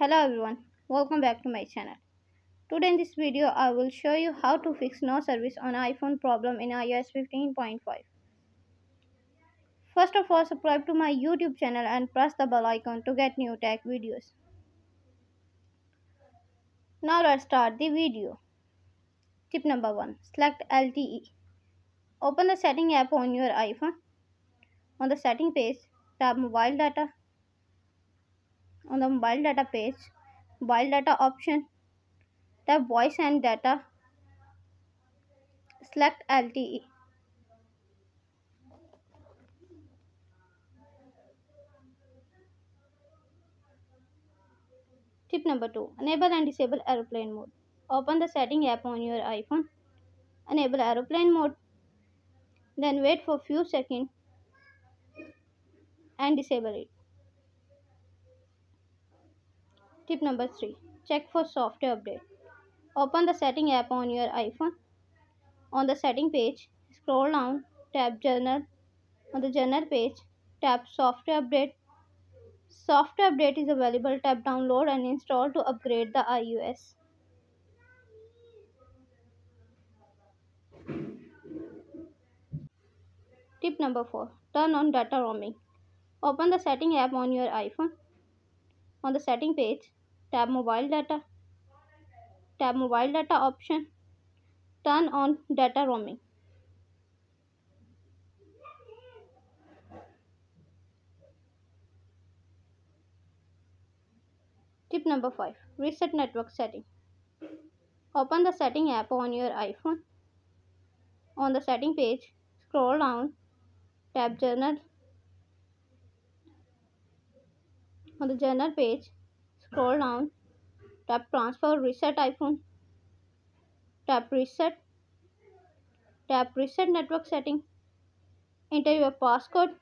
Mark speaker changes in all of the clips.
Speaker 1: Hello everyone, welcome back to my channel. Today in this video I will show you how to fix no service on iPhone problem in iOS 15.5. First of all subscribe to my YouTube channel and press the bell icon to get new tech videos. Now let's start the video. Tip number 1. Select LTE. Open the setting app on your iPhone. On the setting page, tap mobile data on the mobile data page mobile data option tap voice and data select LTE Tip number 2 Enable and disable aeroplane mode. Open the setting app on your iPhone. Enable aeroplane mode. Then wait for few seconds and disable it. Tip number 3. Check for software update. Open the setting app on your iPhone. On the setting page, scroll down, tap General. On the General page, tap Software Update. Software update is available. Tap Download and install to upgrade the iOS. Tip number 4. Turn on data roaming. Open the setting app on your iPhone. On the setting page, Tap mobile data. Tap mobile data option. Turn on data roaming. Tip number 5. Reset network setting. Open the setting app on your iPhone. On the setting page, scroll down, tap journal. On the journal page, Scroll down. Tap transfer reset iPhone. Tap reset. Tap reset network setting. Enter your passcode.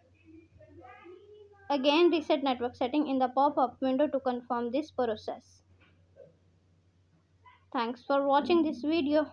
Speaker 1: Again reset network setting in the pop-up window to confirm this process. Thanks for watching this video.